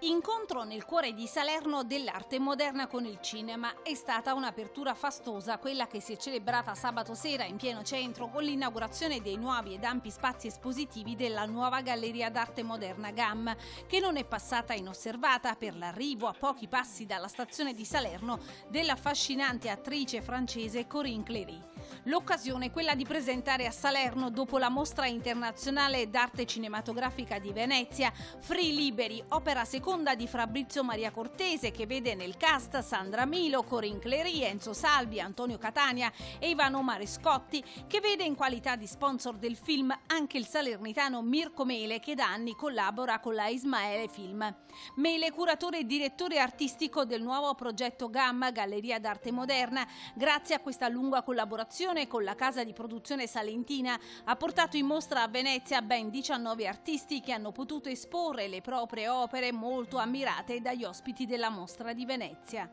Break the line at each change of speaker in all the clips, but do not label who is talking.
Incontro nel cuore di Salerno dell'arte moderna con il cinema. È stata un'apertura fastosa, quella che si è celebrata sabato sera in pieno centro con l'inaugurazione dei nuovi ed ampi spazi espositivi della nuova Galleria d'Arte Moderna GAM, che non è passata inosservata per l'arrivo a pochi passi dalla stazione di Salerno dell'affascinante attrice francese Corinne Cléry. L'occasione è quella di presentare a Salerno, dopo la mostra internazionale d'arte cinematografica di Venezia, Free Liberi, opera seconda di Fabrizio Maria Cortese, che vede nel cast Sandra Milo, Corinne Clery, Enzo Salvi, Antonio Catania e Ivano Marescotti, che vede in qualità di sponsor del film anche il salernitano Mirko Mele, che da anni collabora con la Ismaele Film. Mele, curatore e direttore artistico del nuovo progetto Gamma, Galleria d'Arte Moderna, grazie a questa lunga collaborazione collaborazione con la casa di produzione salentina ha portato in mostra a Venezia ben 19 artisti che hanno potuto esporre le proprie opere molto ammirate dagli ospiti della mostra di Venezia.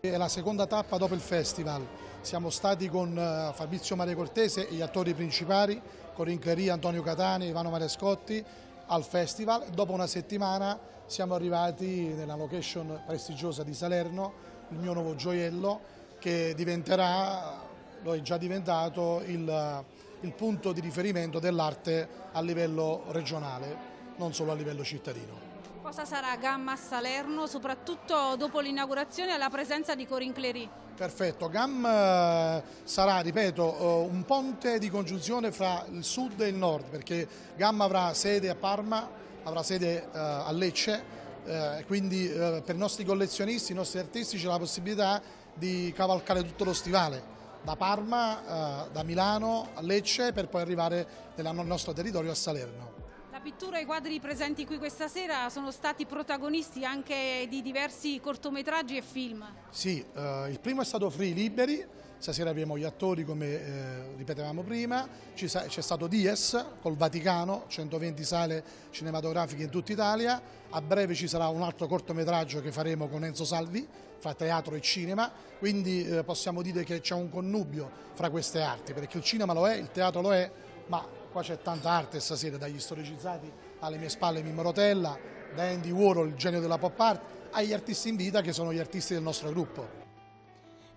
È la seconda tappa dopo il festival. Siamo stati con eh, Fabrizio Maria Cortese e gli attori principali, Corinne Clary, Antonio Catani, Ivano Marescotti al festival. Dopo una settimana siamo arrivati nella location prestigiosa di Salerno, il mio nuovo gioiello, che diventerà è già diventato il, il punto di riferimento dell'arte a livello regionale, non solo a livello cittadino.
Cosa sarà Gamma Salerno, soprattutto dopo l'inaugurazione e la presenza di Corinne Clery?
Perfetto, GAM eh, sarà, ripeto, eh, un ponte di congiunzione fra il sud e il nord, perché GAM avrà sede a Parma, avrà sede eh, a Lecce, quindi per i nostri collezionisti, i nostri artisti c'è la possibilità di cavalcare tutto lo stivale da Parma, eh, da Milano a Lecce per poi arrivare nel nostro territorio a Salerno.
Pittura e i quadri presenti qui questa sera sono stati protagonisti anche di diversi cortometraggi e film.
Sì, eh, il primo è stato Free Liberi, stasera abbiamo gli attori come eh, ripetevamo prima, c'è stato Dies col Vaticano, 120 sale cinematografiche in tutta Italia, a breve ci sarà un altro cortometraggio che faremo con Enzo Salvi fra teatro e cinema, quindi eh, possiamo dire che c'è un connubio fra queste arti, perché il cinema lo è, il teatro lo è, ma qua c'è tanta arte stasera, dagli storicizzati alle mie spalle Mimmo Rotella, da Andy Warhol, il genio della pop art, agli artisti in vita che sono gli artisti del nostro gruppo.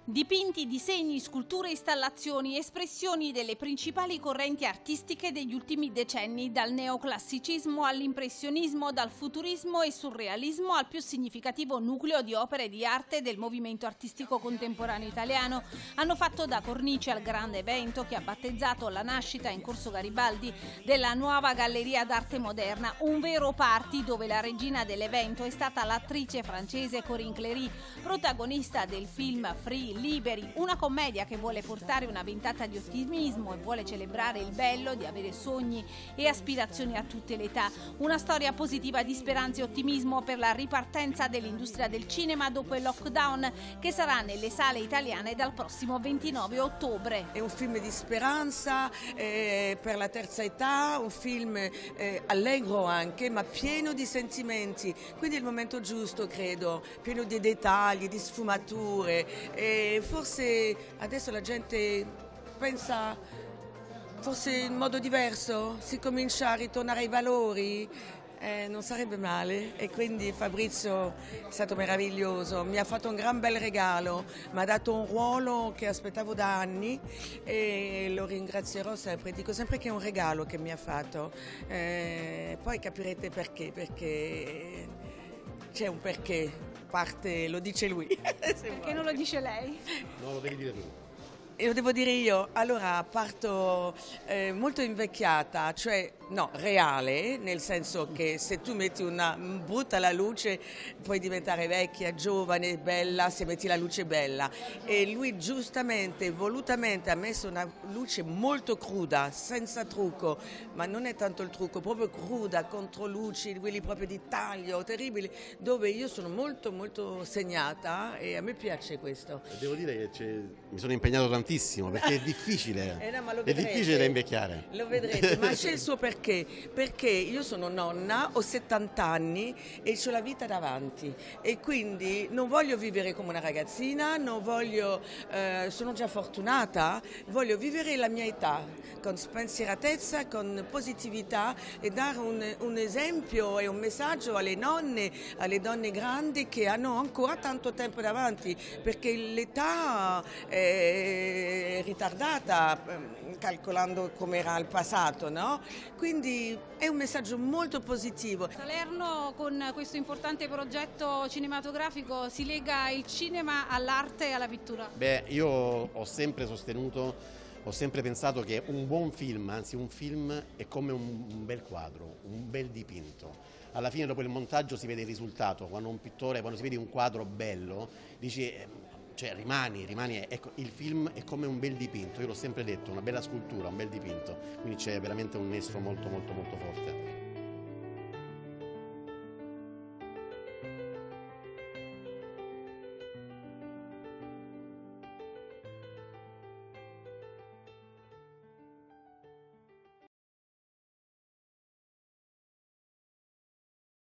Dipinti, disegni, sculture, installazioni, espressioni delle principali correnti artistiche degli ultimi decenni, dal neoclassicismo all'impressionismo, dal futurismo e surrealismo al più significativo nucleo di opere di arte del movimento artistico contemporaneo italiano, hanno fatto da cornice al grande evento che ha battezzato la nascita in Corso Garibaldi della nuova Galleria d'Arte Moderna, un vero party dove la regina dell'evento è stata l'attrice francese Corinne Cléry, protagonista del film Free Liberi, una commedia che vuole portare una ventata di ottimismo e vuole celebrare il bello di avere sogni e aspirazioni a tutte le età. Una storia positiva di speranza e ottimismo per la ripartenza dell'industria del cinema dopo il lockdown che sarà nelle sale italiane dal prossimo 29 ottobre.
È un film di speranza eh, per la terza età, un film eh, allegro anche, ma pieno di sentimenti. Quindi è il momento giusto, credo, pieno di dettagli, di sfumature. Eh, forse adesso la gente pensa forse in modo diverso, si comincia a ritornare ai valori, eh, non sarebbe male. E quindi Fabrizio è stato meraviglioso, mi ha fatto un gran bel regalo, mi ha dato un ruolo che aspettavo da anni e lo ringrazierò sempre, dico sempre che è un regalo che mi ha fatto, eh, poi capirete perché, perché c'è un perché, parte lo dice lui.
Perché non lo dice lei?
No, lo devi dire tu.
E lo devo dire io, allora parto eh, molto invecchiata, cioè no, reale, nel senso che se tu metti una brutta la luce puoi diventare vecchia, giovane, bella, se metti la luce bella. E lui giustamente, volutamente ha messo una luce molto cruda, senza trucco, ma non è tanto il trucco, proprio cruda, contro luci, quelli proprio di taglio, terribili, dove io sono molto molto segnata e a me piace questo.
Devo dire che mi sono impegnato tantissimo perché è difficile, eh no, è difficile da invecchiare.
Lo vedrete, ma c'è il suo perché perché? Perché io sono nonna, ho 70 anni e ho la vita davanti e quindi non voglio vivere come una ragazzina, voglio, eh, sono già fortunata, voglio vivere la mia età con spensieratezza, con positività e dare un, un esempio e un messaggio alle nonne, alle donne grandi che hanno ancora tanto tempo davanti perché l'età è ritardata ehm, calcolando come era il passato, no? quindi è un messaggio molto positivo.
Salerno con questo importante progetto cinematografico si lega il cinema all'arte e alla pittura?
Beh, io ho sempre sostenuto ho sempre pensato che un buon film, anzi un film, è come un, un, bel quadro, un bel dipinto. Alla fine dopo il montaggio si vede il risultato, quando un pittore, quando si vede un quadro bello, dici, eh, cioè rimani, rimani, ecco, il film è come un bel dipinto, io l'ho sempre detto, una bella scultura, un bel dipinto, quindi c'è veramente un nesso molto molto molto forte.